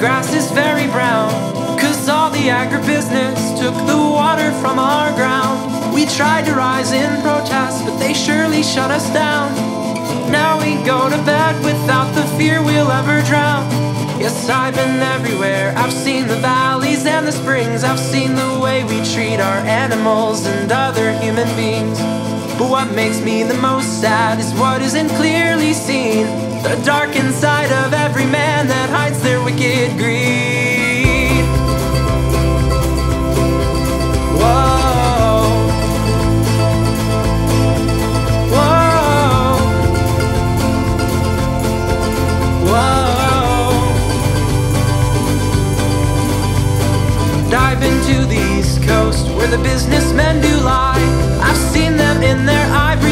grass is very brown. Cause all the agribusiness took the water from our ground. We tried to rise in protest, but they surely shut us down. Now we go to bed without the fear we'll ever drown. Yes, I've been everywhere. I've seen the valleys and the springs. I've seen the way we treat our animals and other human beings. But what makes me the most sad is what isn't clearly seen. The dark inside Dive into the East Coast where the businessmen do lie. I've seen them in their ivory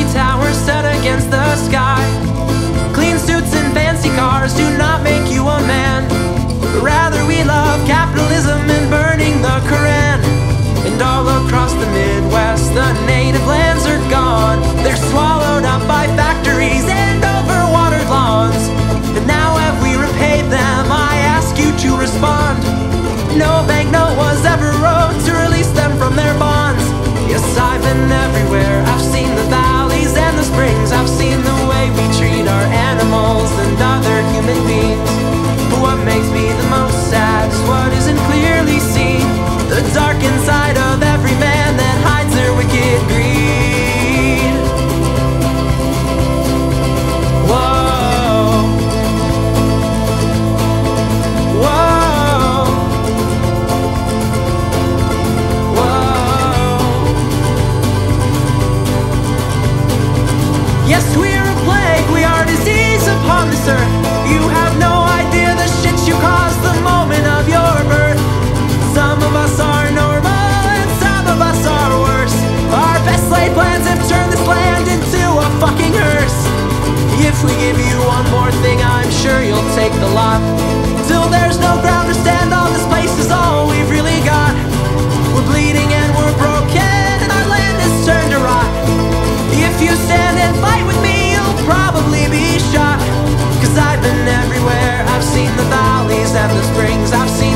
Yes, we are a plague, we are disease upon this earth. You have no idea the shit you caused the moment of your birth. Some of us are normal and some of us are worse. Our best laid plans have turned this land into a fucking hearse. If we give you one more thing, I'm sure you'll take the lot. Till there's no ground to stand on, this place is all the springs, I've seen